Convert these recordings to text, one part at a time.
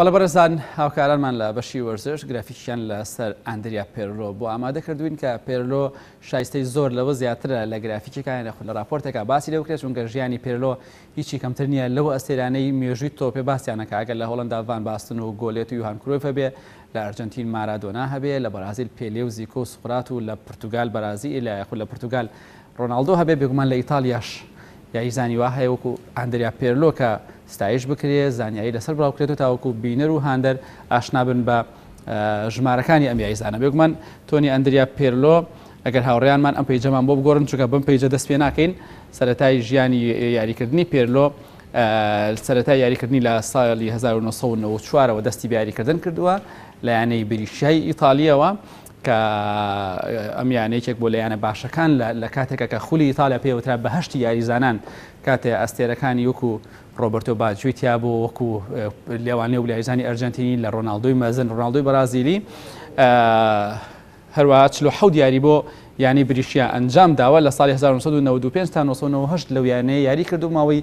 بەڵێ بەڕێزان هاوکارانمان لە بەشی وەرزش گرافیکیان لەسەر ئاندریا پێرلۆ بۆ ئامادە کردوین کە پێرلۆ شایستەی زۆر لەوە زیاترە لە گرافیکەکانی لە خود لە راپۆرتێکا باسی لەوکرێت چونکە ژیانی پێرلۆ هیچی کەمتر نییە لەو ئەستێرانەی مێژووی تۆپێ باسیانەکە ئەگەر لە هۆڵەندا ڤان باستن و گۆلێت و یوهان کرۆیف هەبێ لە ئەرجەنتین مارادۆنا هەبێ لە بەرازیل پێلێ و زیکۆ و سوقرات و لە پرتوگال بەرازی لە خود لە پرتوگال ڕۆناڵدۆ هەبێ بێگومان لە ئیتاڵیاش یاریزانی وا هەیە وەکو ئاندریا پێرلۆ کە ستایش بکرێ زانیاری لەسەر بڵاوکرێتەوە تاوەکو بینەر و هاندەر ئاشنا بن بە ژمارەکانی ئەم یاریزانە بێگومان تۆنی ئەندریا پێرلۆ ئەگەر هاوڕێیانمان ئەم پەیجەمان بۆ بگۆڕن چونکە بەم پەیجە دەست پێ ناکەین سەتای ژیانی یاریکردنی پێرلۆ سەتای یاریکردنی لە ساڵی 1994ەوە دەستی بیاریکردن کردووە لایەنەی بریشای ئیتالیەوە کە ئەم یانە یەکێک بووە لە یانە باشەکان لە کاتێکا کە خولی ئیتاڵیا پێی وترا بەهەشتی یاریزانان کاتێ ئەستێرەکانی وەکو ڕۆبەرتۆ باجوی تیابوو وەکو لێوانێ و یاریزانی ئەرجەنتینی لە ڕۆناڵدۆی مەزن ڕۆناڵدۆی بەرازیلی هەروە چلو حەو دیاری بۆ یانی بریشیا ئەنجام داوە لە ساڵی 1995 تا 1998 لەو یانەیە یاری کردو ماوەی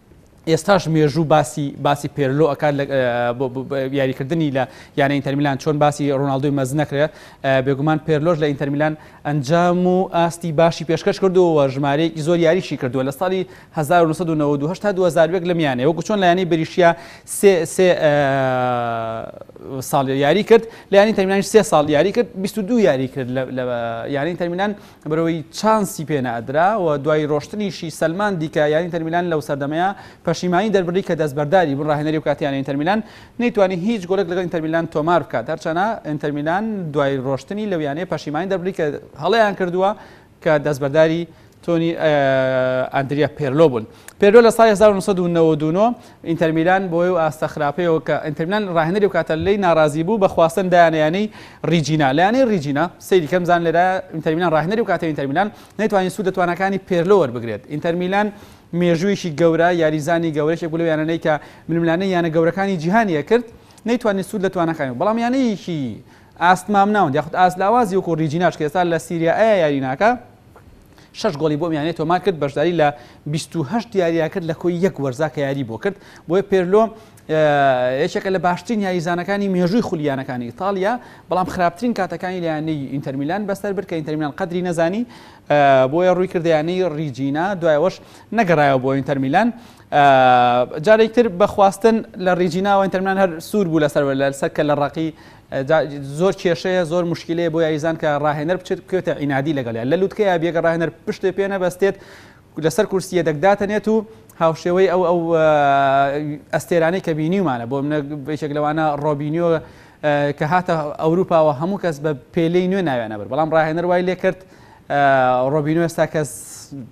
ئێستاش مێژوو باسی باسی پێرلۆ ئەکات لە یاریکردنی لە یانە ئینتەرمیلان چۆن باسی ڕۆناالدوی مەز نەکرێ بێگومان پێرلۆژ لە ئینتەرمیلان ئەنجام و ئاستی باشی پێشکەش کردووە ژمارەیەکی زۆر یاریشی کردووە لە ساڵی 1992 تا 2000 لە میانێ وەکو چۆن لایانی بریشە ساڵ یاری کرد لایانی تەرمینانی سێ ساڵ یاری کرد 22 یاری کرد یانی تەرمینان بەرەوەی چانسی پێ نەئەدرا و دوای رۆشتنیشی سەلماندی کە یانەی ئینتەرمیلان لەو سەردەمەیا پەشیمانی دەربڕی کە دەستبەرداری بوون، راهێنەری ئەو کاتی یانەی ئینتەرمیلان نەیتوانی هیچ گۆڵێک لەگەڵ ئینتەرمیلان تۆمار بکات، هەرچەنە ئینتەرمیلان دوای رۆشتنی لەو یانەیە پەشیمانی دەربڕی کە هەڵەیان کردووە کە دەستبەرداری تۆنی ئاندریا پێرلۆ بوون. پێرلۆ لە ساڵی هەزار و نۆ سەد و نەوەد و نۆ ئینتەرمیلان بەوەی و ئاستە خراپەیەوە کە ئینتەرمیلان راهێنەری ئەوکاتە لێی ناڕازی بوو بە خواستن دایانە یانەی ریجینا لە یانەی ریجینا سەیری کە بزانن لێرە ئینتەرمیلان راهێنەری ئەوکاتەی ئینتەرمیلان نەیتوانی سوود لە تواناکانی پێرلۆ وەربگرێت ئینتەرمیلان مێژوویەکی گەورە یاریزانی گەورە یەکێک بوو لەو یانەنەی کە ململانێی یانە گەورەکانی جیهانی ئەکرد نەیتوانی سوود لە تواناکانی بەڵام یانەیەکی ئاست مامناوەند یاخود ئاست لاوازی وەکو ریجیناش کە ئێستا لە سیریا ئەیە یاری ناکا شەش گۆڵی بۆ ئەم یانەیە تۆمار کرد، بەشداری لە بیست و هەشت یارییە کرد لە کۆی یەک وەرزا کە یاری بۆ کرد، بۆیە پێرلۆ یەکێکە لە باشترین یاریزانەکانی مێژووی خولی یانەکانی ئیتاڵیا، بەڵام خراپترین کاتەکانی لە یانەی ئینتەرمیلان بەسەر برد کە ئینتەرمیلان قەدری نەزانی، بۆیە ڕووی کردە یانەی ڕیجینا، دوای ئەوەش نەگەڕایەوە بۆ ئینتەرمیلان، جارێکی تر بە خواستن لە ڕیجیناوە ئینتەرمیلان هەر سوور بوو لەسەر کە لە ڕەقی جا زۆر کێشەیە زۆر مشکیلەیە بۆ یاریزان کە ڕاهێنەر بچێت بکەوێتە عینادی لەگەڵیان لە لوتکەیە بێگە ڕاهێنەر پشتێ پێ نەبەستێت لەسەر کورسی یەدەک داتەنێت و هاوشێوەی ئەو ئەو ئەستێرانەی کە بینیومانە بۆ منە بێچێک لەوانە ڕۆبینیۆ کە هاتە ئەوروپاوە هەموو کەس بە پێلەی نوێ ناوێنە بەر بەڵام ڕاهێنەر وای لێ کرد ڕۆبینۆ ئێستا کەس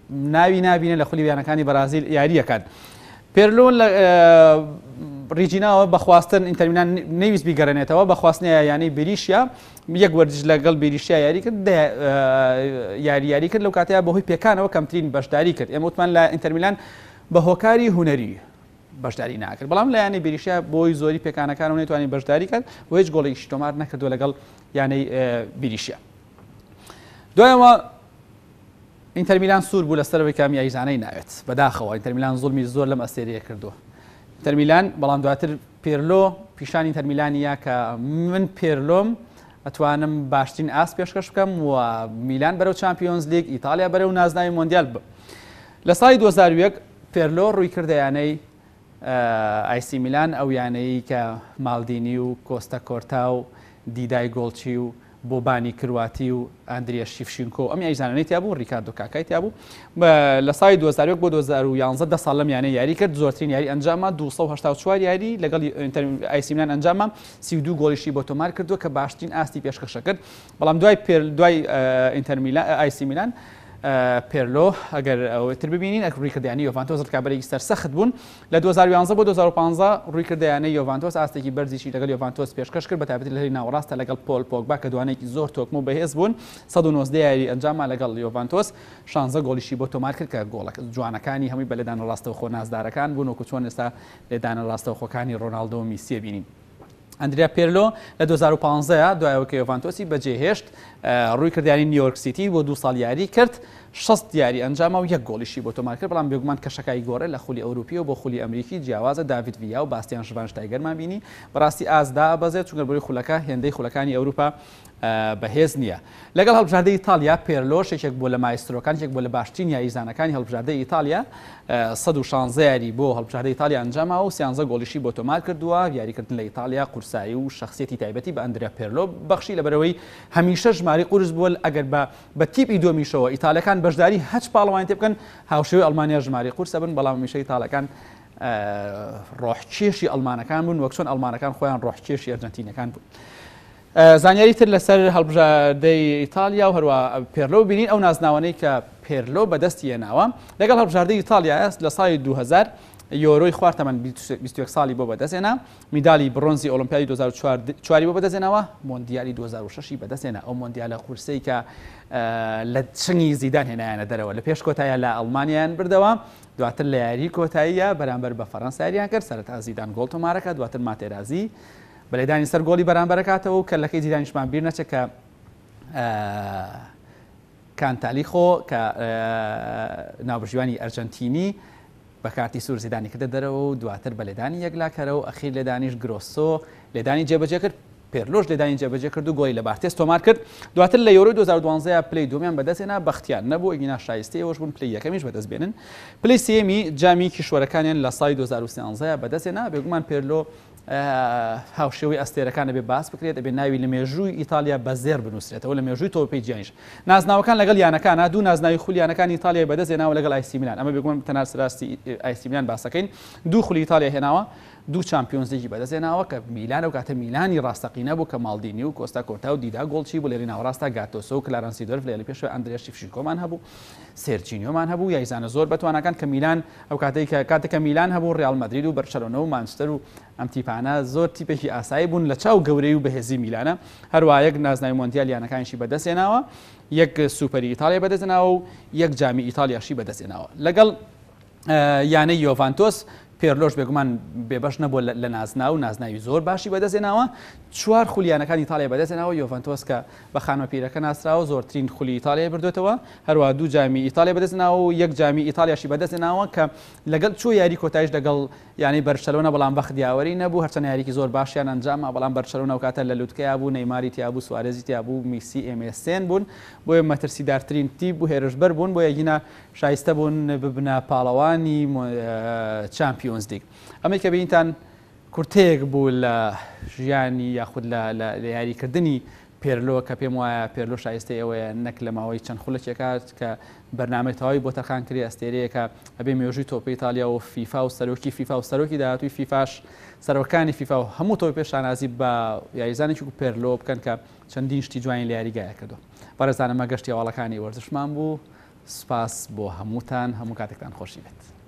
ناوی نبینە لە خولی بیانەکانی بەرازیل یاریەکان. پیرلۆ لە ریجیناوە بە خواستن ئینتەرمیلان نەیویست بیگەڕێنێتەوە، بە خواستنییە یانەی بێریشیا یەک وەرزیش لەگەڵ بێریشیا یاری کرد، دە یاری یاری کرد، لەو کاتەیا بەهۆی پێکانەوە کەمترین بەشداری کرد، ئێمە وتمان لە ئینتەرمیلان بە هۆکاری هونەری بەشداری ناکرد، بەڵام لە یانەی بێریشیا بۆی زۆری پێکانەکانەوە نەیتوانی بەشداری کات و هیچ گۆڵێکیشی تۆمار نەکردووە لەگەڵ یانەی بێریشیا. دوای ئەوە ئینتەرمیلان سوور بوو لەسەر ئەوەی کامی یاریزانەی ناوێت بەداخەوە ئینتەرمیلان زوڵمی زۆر لەم ئەستێریە کردووە تەرمیلان بەڵام دواتر پێرلۆ پیشانی تەرمیلانیا کە من پێرلۆم ئەتوانم باشترین ئاست پێشکەش بکەم و میلان بەرەو چمپیۆنز لیگ ئیتالیا بەرەو نازناوی مۆندیال بم لە سای 2001 پێرلۆ ڕووی کردە یانەی ئایسی میلان ئەو یانەیە کە مالدینی و کۆستە کۆرتا و دیدای گۆڵچی و بۆبانی کرواتی و ئاندریا شیفشینکۆ و ئەم یاریزانانەی تیابوو، ریکاردۆ کاکای تیابوو لە ساڵی دوو هەزار و یەک بۆ دوو هەزار و یانزە دە ساڵ لەم یانەی یاری کرد، زۆرترین یاری ئەنجامما دوو سەد و هەشتا و چوار یاری لەگەڵ ئینتەر ئایسی میلان ئەنجامما، سی و دوو گۆڵیشی بۆ تۆمار کردووە کە باشترین ئاستی پێشکەشە کرد، بەڵام دوای پێر دوای ئینتەر میلان ئایسی میلان پێرلۆ ئەگەر ئەوتر ببینین ڕووی کردە یانەی یۆڤانتۆس ڕکابەرێکی سەرسەخت بوون لە دوو هەزار و یازدە بۆ دوو هەزار و پازدە روویکردە یانەی یۆڤانتۆس، ئاستێکی بەرزیشی لەگەڵ یۆڤانتۆس پێشکەش کرد، بەتایبەتی لە هەلی ناوەڕاستدا لەگەڵ پۆل پۆگبا کە دوانەیەکی زۆر تۆکمە و بەهێز بوون، سەد و نۆزدە یاریی ئەنجامما لەگەڵ یۆڤانتۆس، شانزە گۆڵیشی بۆ تۆمارکرد کە گۆڵە جوانەکانی هەمووی بە لێدانە راستەوخۆ نازدارەکان بوون، وەکو چۆن ئێستا لێدانە راستەوخۆکانی رۆناڵدۆ و میسییە بینین. ئەندریا پێرلۆ لە دوو هەزار و پازدە دوای ئەوەی کە یۆڤانتۆسی بەجێهێشت، ڕووی کرد یانەی نیویۆرک سیتی بۆ دوو ساڵ یاریی کرد، شەست یاری ئەنجاما و یەک گۆڵیشی بۆ تۆمارکرد، بەڵام بێگومان کەشەکای گۆڕێ لە خولی ئەوروپییەوە بۆ خولی ئەمریکی جیاوازە، داڤید ویا و باستیان شڤانشتایگەرمان بینی، بەڕاستی ئاست دابەزێت، چونکە بەرەوی خولەکە هێندەی خولەکانی ئەوروپا بەهێز نییە. لەگەڵ هەڵبژاردەی ئیتاڵیا، پێرلۆش یەکێک بووە لە مایسترۆکان، یەکێک بووە لە باشترین یاریزانەکانی هەڵبژاردەی ئیتاڵیا، سەد و شانزە یاری بۆ هەڵبژاردەی ئیتاڵیا ئەنجاماوە و سیانزە گۆڵیشی بۆ تۆمار کردووە، یاریکردن لە ئیتاڵیا قورسایی و شەخسیەتی تایبەتی بە ئەندرێا پێرلۆ بەخشی لەبەرئەوەی هەمیشە ژمارەی قورس بووە ئەگەر بە بە تیپی دووەمیشەوە ئیتاڵیەکان بەشداری هەچ پاڵەوانی تێ بکەن هاوشێوەی ئەڵمانیا ژمارەی قورس ئەبن بەڵام هەمیشە ئیتاڵەکان ڕۆحکێشی ئەڵمانەکان بوون وەک چۆن ئەڵمانەکان خۆیان ڕۆحکێشی ئەرجەنتینەکان بوون. زانیاریی تر لەسەر هەڵبژاردەی ئیتاڵیا و هەروەها پێرلۆ ببینین، ئەو نازناوانەی کە پێرلۆ بەدەستی هێناوە، لەگەڵ هەڵبژاردەی ئیتاڵیایە، لە ساڵی دوو هەزار یۆرۆی خوار تەمەن بیست و یەک ساڵی بۆ بەدەستهێنا، میدالی بڕۆنزی ئۆڵۆمپیادی دوو هەزار و چوار ی بۆ بەدەستهێناوە، مۆندیالی دوو هەزار و شەش ی بەدەستهێنا، ئەو مۆندیالە قورسەی کە لە چنگی زیدان هێنایانە دەرەوە، لە پێش کۆتاییا لە ئەڵمانیایان بردەوە، دواتر لە یاریی کۆتاییا بەرامبەر بە فەرەنسا یارییان کرد، سەرەتا زیدان گۆڵ تۆمارکرد، دواتر ماتێرازی. بە لێدانی سەر گۆڵی بەرامبەرەکاتەوە و کەللەکەی جیرانیشمان بیر نەچێت کە کانتالیخۆ کە ناوبژیوانی ئەرجەنتینی بە کارتی سوور زیدانی کردە دەرەوە و دواتر بە لێدانی یەکلاکەرە و ئەخیر لێدانیش گرۆسۆ لێدانی جێبەجێ کرد پێرلۆش لێدانی جێبەجێ کرد و گۆڵی لە بارتێس تۆمار کرد دواتر لە یۆرۆی 2012 پلەی دووەمیان بەدەستهێنا بەختیار نەبوو ئەگینا شایستەی ئەوەش بوون پلەی یەکەمیش بەدەست بێنن پلەی سێمی جامی کیشوەرەکانیان لە ساڵی 2013 بەدەستهێنا بێگومان پێرلۆ هاوشێوەی ئەستێرەکان ئەبێ باس بکرێت، ئەبێ ناوی لە مێژووی ئیتاڵیا بە زێڕ بنووسرێتەوە، لە مێژووی تۆپی جیهانیش. نازناوەکان لەگەڵ یانەکانە، دوو نازناوی خولی یانەکانی ئیتاڵیای بەدەست هێناوە لەگەڵ ئای سی میلان، ئەمە بێگومان تەنها سەراستی ئای سی میلان باسەکەین، دوو خولی ئیتاڵیای هێناوە، دوو چامپیۆنزلیگی بەدەست هێناوە کە میلان ئەو کاتە میلانی ڕاستەقینە بوو کە ماڵدینی و کۆستا کۆرتا و دیدا گۆڵچی بوو، لە یاری ناوەڕاستدا گاتۆسۆ و کلارانس سیدۆرف، لە یاری پێشەوەی ئەندریا شیفشینکۆمان هەبوو. سێرجینیۆمان هەبوو یاریزانە زۆر بەتواناکان کە میلان ئەو کاتەی کە کاتێک کە میلان هەبوو ڕیاڵ مەدرید و بەرشەلۆنە و مانچستەر و ئەم تیپانە زۆر تیپێکی ئاسایی بوون لە چاو گەورەی و بەهێزی میلانە هەروا یەک نازناوی مۆندیال یانەکانیشی بەدەست هێناوە یەک سوپەری ئیتاڵیای بەدەست هێناوە و یەک جامی ئیتاڵیاشی بەدەست هێناوە لەگەڵ یانەی یۆڤانتۆس پێرلۆش بێگومان بێبەش نەبووە لە نازناو نازناوی زۆر باشی بەدەستێناوە چوار خولیانەکانی تاالێ بەدەستێناوە یۆڤنتۆس کە بە خانمە پیرەکە ناسراوە زۆرترین خولی ئیتالیا بردوێتەوە هەروە دوو جامی ئیتالیا بەدەستناوە و یەک جامی ئیتالیاشی بەدەستێناوە کە لەگەڵ چوو یاری کۆتایش دەگەڵ یانی بەرشەلۆنە بەڵام بەخت دیاوەری نەبوو هەرچەند یاریکی زۆر باشیان ئەنجامە بەڵام بەرشەلۆنە و کاتە لە لوتکەیا بوو نەیماری تیابوو سوارێزی تیابوو میسی ئێمێسێن بوون بۆیە مەترسیدارترین تیپ بوو هێرشبەر بوون بۆ یەگینا شایستە بوون ببنە پاڵەوانی چامپیۆنز لیگ. ئەمەی کە بینیتان کورتەیەک بوو لە ژیانی یاخود لە یاریکردنی پێرلۆ کە پێم وایە پێرلۆ شایستەی ئەوەیە نەک لە ماوەی چەند خولەکێکە کە بەرنامەی تەواوی بۆ تەرخان کرێ ئەستێرەیەکە ئەبێ مێژووی تۆپی ئیتالیا و فیفا و سەرۆکی فیفا و سەرۆکی داهاتووی فیفاش سەرۆکانی فیفا و هەموو تۆپی پێ شانازی بە یاریزانێکی پێرلۆ بکەن کە چەندین شتی جوانی لە یاریگایە کردووە. بەڕێزان ئەمە گەشتی هەواڵەکانی وەرزشمان بوو سوپاس بۆ هەمووتان هەموو کاتێکتان خۆشی بێت.